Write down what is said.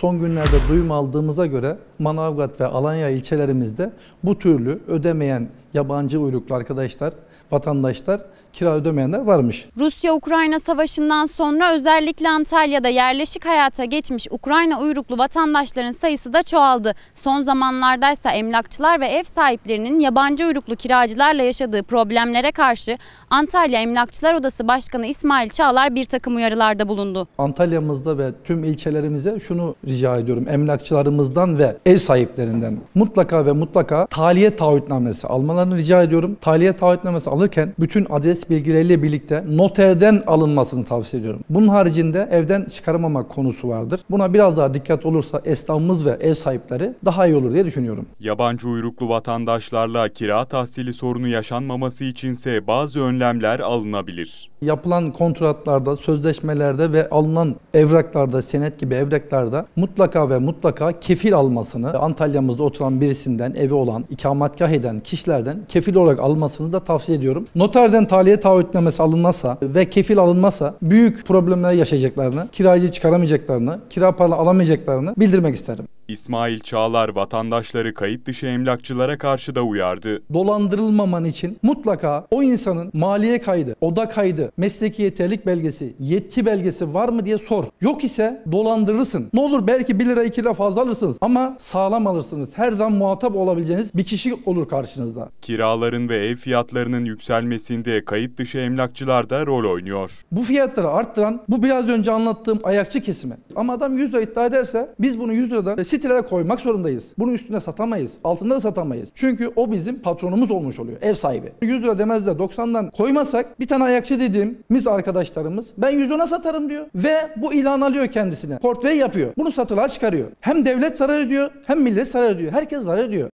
Son günlerde duyum aldığımıza göre Manavgat ve Alanya ilçelerimizde bu türlü ödemeyen yabancı uyruklu arkadaşlar, vatandaşlar kira ödemeyenler varmış. Rusya-Ukrayna savaşından sonra özellikle Antalya'da yerleşik hayata geçmiş Ukrayna uyruklu vatandaşların sayısı da çoğaldı. Son zamanlardaysa emlakçılar ve ev sahiplerinin yabancı uyruklu kiracılarla yaşadığı problemlere karşı Antalya Emlakçılar Odası Başkanı İsmail Çağlar bir takım uyarılarda bulundu. Antalya'mızda ve tüm ilçelerimize şunu rica ediyorum. Emlakçılarımızdan ve ev sahiplerinden mutlaka ve mutlaka tahliye taahhütnamesi almalarını rica ediyorum. Tahliye taahhütnamesi alırken bütün adres bilgileriyle birlikte noterden alınmasını tavsiye ediyorum. Bunun haricinde evden çıkaramamak konusu vardır. Buna biraz daha dikkat olursa esnafımız ve ev sahipleri daha iyi olur diye düşünüyorum. Yabancı uyruklu vatandaşlarla kira tahsili sorunu yaşanmaması içinse bazı önlemler alınabilir. Yapılan kontratlarda, sözleşmelerde ve alınan evraklarda, senet gibi evraklarda mutlaka ve mutlaka kefil almasını, Antalya'mızda oturan birisinden, evi olan, ikametgah eden kişilerden kefil olarak almasını da tavsiye ediyorum. Noterden tahliye taahhütnamesi alınmazsa ve kefil alınmazsa büyük problemler yaşayacaklarını, kiracı çıkaramayacaklarını, kira para alamayacaklarını bildirmek isterim. İsmail Çağlar vatandaşları kayıt dışı emlakçılara karşı da uyardı. dolandırılmaman için mutlaka o insanın maliye kaydı, oda kaydı, mesleki yeterlik belgesi, yetki belgesi var mı diye sor. Yok ise dolandırırsın. Ne olur belki 1 lira 2 lira fazla alırsınız ama sağlam alırsınız. Her zaman muhatap olabileceğiniz bir kişi olur karşınızda. Kiraların ve ev fiyatlarının yükselmesinde kayıt dışı emlakçılar da rol oynuyor. Bu fiyatları arttıran bu biraz önce anlattığım ayakçı kesimi. Ama adam 100 lira iddia ederse biz bunu 100 liradan sitelere koymak zorundayız. Bunun üstüne satamayız. Altında da satamayız. Çünkü o bizim patronumuz olmuş oluyor. Ev sahibi. 100 lira demez de 90'dan koymazsak bir tane ayakçı dediğimiz arkadaşlarımız ben 110'a satarım diyor. Ve bu ilan alıyor kendisine. Portföy yapıyor. Bunu satılığa çıkarıyor. Hem devlet zarar ediyor hem millet zarar ediyor. Herkes zarar ediyor.